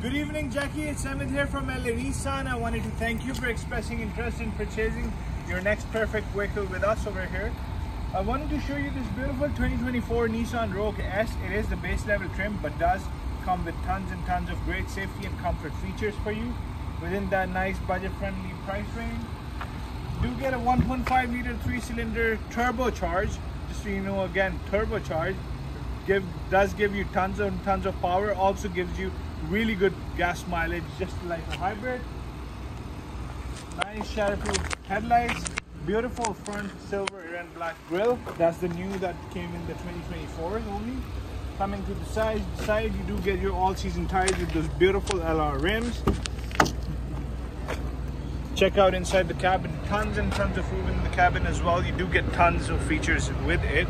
Good evening, Jackie. It's Amit here from LA. I wanted to thank you for expressing interest in purchasing your next perfect vehicle with us over here. I wanted to show you this beautiful 2024 Nissan Rogue S. It is the base level trim, but does come with tons and tons of great safety and comfort features for you within that nice budget-friendly price range. Do get a 1.5 liter three-cylinder turbocharged. Just so you know, again, turbocharged give does give you tons and tons of power. Also gives you really good gas mileage just like a hybrid. Nice shatterproof headlights beautiful front silver and black grille. That's the new that came in the 2024 only. Coming to the side side you do get your all-season tires with those beautiful alloy rims. Check out inside the cabin tons and tons of room in the cabin as well. You do get tons of features with it.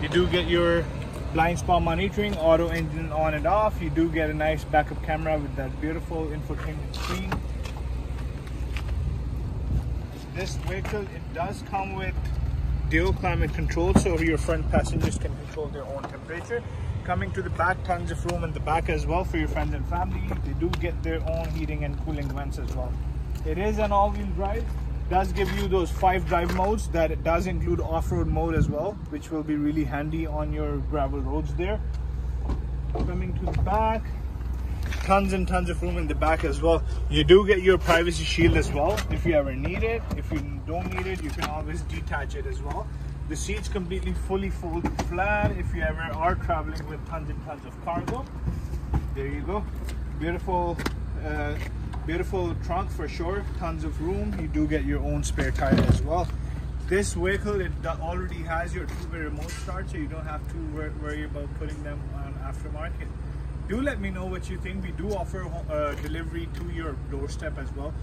You do get your blind spot monitoring, auto engine on and off. You do get a nice backup camera with that beautiful infotainment screen. This vehicle, it does come with dual climate control, so your front passengers can control their own temperature. Coming to the back, tons of room in the back as well for your friends and family. They do get their own heating and cooling vents as well. It is an all-wheel drive, does give you those five drive modes that it does include off-road mode as well which will be really handy on your gravel roads there. Coming to the back tons and tons of room in the back as well. You do get your privacy shield as well. If you ever need it if you don't need it you can always detach it as well. The seats completely fully fold flat if you ever are traveling with tons and tons of cargo. There you go. Beautiful uh, beautiful trunk for sure. Tons of room. You do get your own spare tire as well. This vehicle it already has your two-way remote start so you don't have to worry about putting them on aftermarket. Do let me know what you think. We do offer uh, delivery to your doorstep as well.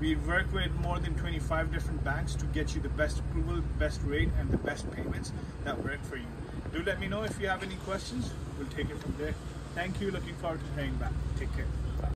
We work with more than 25 different banks to get you the best approval best rate and the best payments that work for you. Do let me know if you have any questions. We'll take it from there. Thank you. Looking forward to hearing back. Take care